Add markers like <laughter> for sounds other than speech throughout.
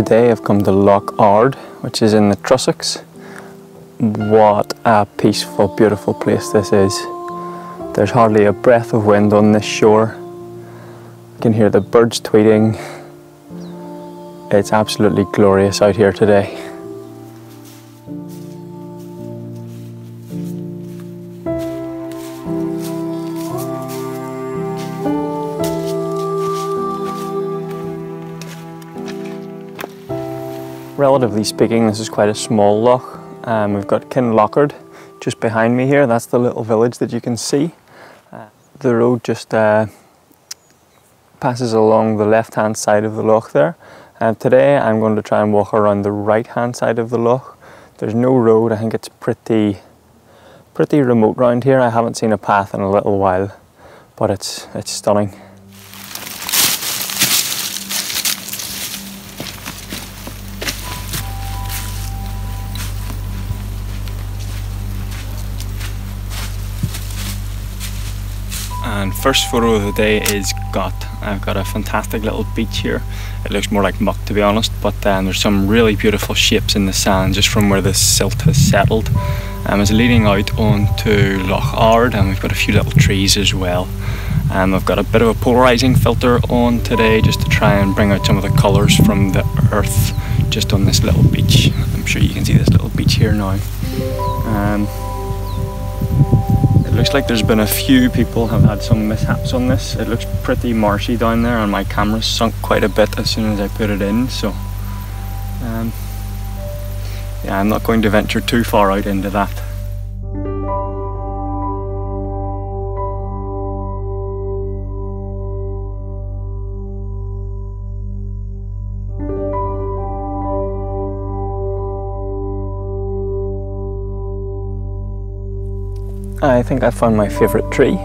Today I've come to Loch Ard, which is in the Trossachs. What a peaceful, beautiful place this is. There's hardly a breath of wind on this shore. You can hear the birds tweeting. It's absolutely glorious out here today. Relatively speaking, this is quite a small loch. Um, we've got Kinlochard just behind me here. That's the little village that you can see. Uh, the road just uh, passes along the left-hand side of the loch there. And today I'm going to try and walk around the right-hand side of the loch. There's no road. I think it's pretty, pretty remote round here. I haven't seen a path in a little while, but it's it's stunning. And first photo of the day is got I've got a fantastic little beach here. It looks more like muck to be honest but um, there's some really beautiful shapes in the sand just from where the silt has settled. Um, it's leading out onto Loch Ard and we've got a few little trees as well. Um, I've got a bit of a polarizing filter on today just to try and bring out some of the colours from the earth just on this little beach. I'm sure you can see this little beach here now. Um, looks like there's been a few people have had some mishaps on this. It looks pretty marshy down there and my camera sunk quite a bit as soon as I put it in so um, yeah I'm not going to venture too far out into that. I think I found my favourite tree.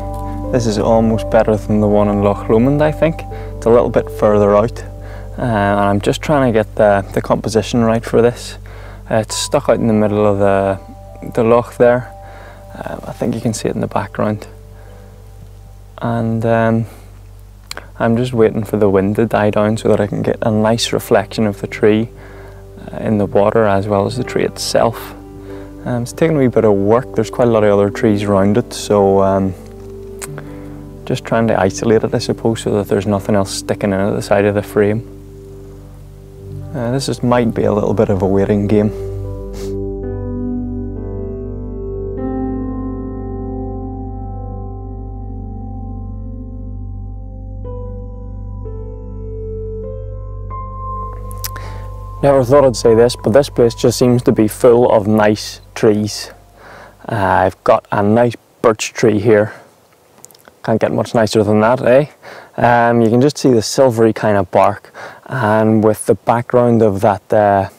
This is almost better than the one in Loch Lomond, I think. It's a little bit further out. Uh, and I'm just trying to get the, the composition right for this. Uh, it's stuck out in the middle of the, the loch there. Uh, I think you can see it in the background. And um, I'm just waiting for the wind to die down so that I can get a nice reflection of the tree uh, in the water as well as the tree itself. Um, it's taken a wee bit of work. There's quite a lot of other trees around it, so um, just trying to isolate it, I suppose, so that there's nothing else sticking in at the side of the frame. Uh, this just might be a little bit of a waiting game. Never thought I'd say this, but this place just seems to be full of nice trees. Uh, I've got a nice birch tree here. Can't get much nicer than that, eh? Um, you can just see the silvery kind of bark and with the background of that uh,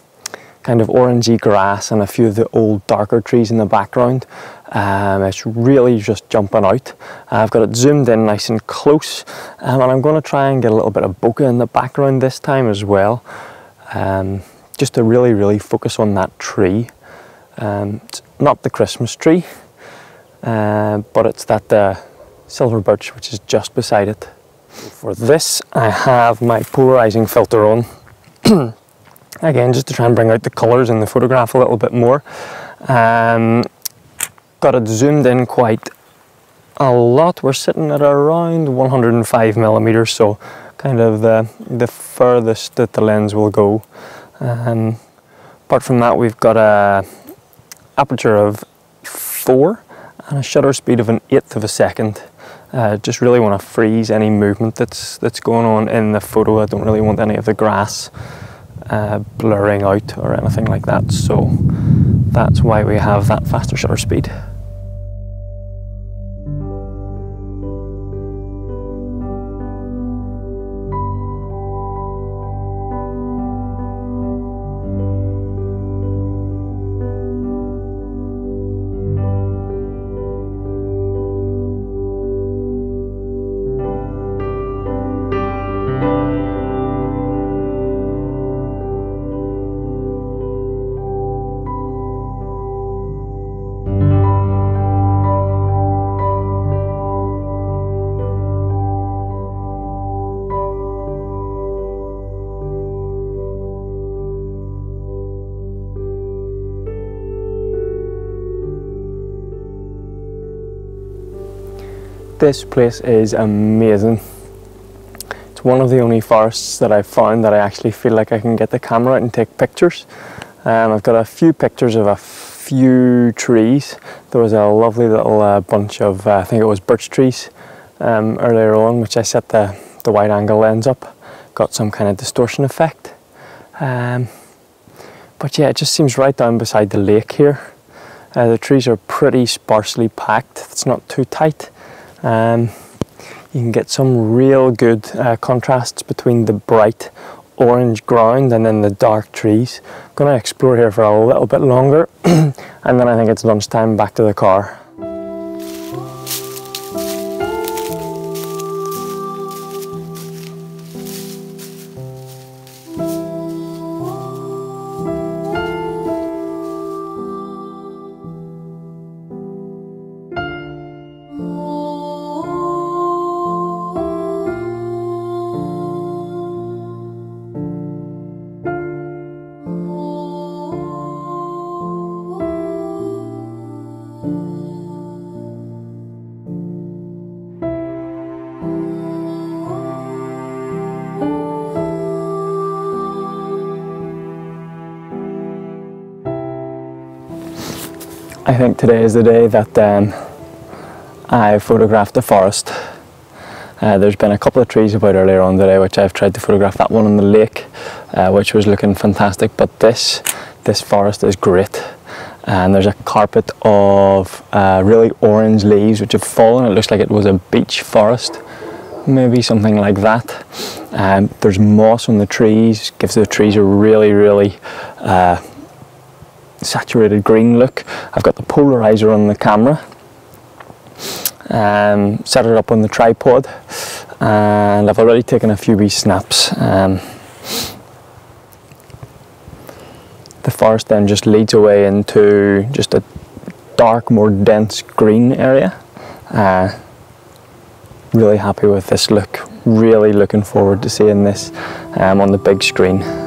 kind of orangey grass and a few of the old darker trees in the background. Um, it's really just jumping out. I've got it zoomed in nice and close um, and I'm going to try and get a little bit of bokeh in the background this time as well um, just to really, really focus on that tree. Um, it's not the Christmas tree, uh, but it's that uh, silver birch which is just beside it. For this, I have my polarizing filter on. <clears throat> Again, just to try and bring out the colours in the photograph a little bit more. Um, got it zoomed in quite a lot. We're sitting at around 105 millimeters, so kind of the, the furthest that the lens will go. Um, apart from that we've got a aperture of 4 and a shutter speed of an eighth of a second. Uh, just really want to freeze any movement that's that's going on in the photo. I don't really want any of the grass uh, blurring out or anything like that. So that's why we have that faster shutter speed. This place is amazing. It's one of the only forests that I've found that I actually feel like I can get the camera out and take pictures. Um, I've got a few pictures of a few trees. There was a lovely little uh, bunch of, uh, I think it was birch trees um, earlier on, which I set the, the wide angle lens up. Got some kind of distortion effect. Um, but yeah, it just seems right down beside the lake here. Uh, the trees are pretty sparsely packed. It's not too tight. Um, you can get some real good uh, contrasts between the bright orange ground and then the dark trees. I'm going to explore here for a little bit longer <clears throat> and then I think it's lunchtime back to the car. I think today is the day that um, I photographed the forest. Uh, there's been a couple of trees about earlier on today which I've tried to photograph. That one on the lake, uh, which was looking fantastic, but this, this forest is great. And there's a carpet of uh, really orange leaves which have fallen. It looks like it was a beech forest, maybe something like that. Um, there's moss on the trees, gives the trees a really, really uh, saturated green look. I've got the polarizer on the camera, um, set it up on the tripod, and I've already taken a few wee snaps. Um, the forest then just leads away into just a dark, more dense green area. Uh, really happy with this look. Really looking forward to seeing this um, on the big screen.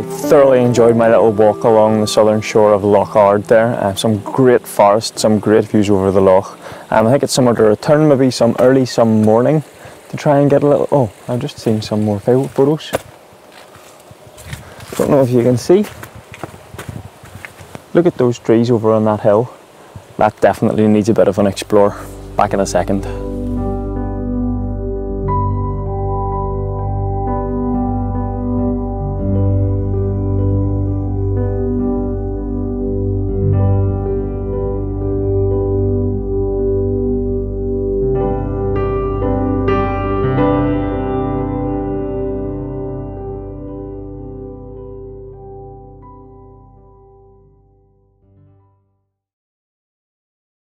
Thoroughly enjoyed my little walk along the southern shore of Loch Ard there. Uh, some great forest, some great views over the loch. Um, I think it's somewhere to return maybe some early some morning to try and get a little... Oh, I've just seen some more photos. Don't know if you can see. Look at those trees over on that hill. That definitely needs a bit of an explore. Back in a second.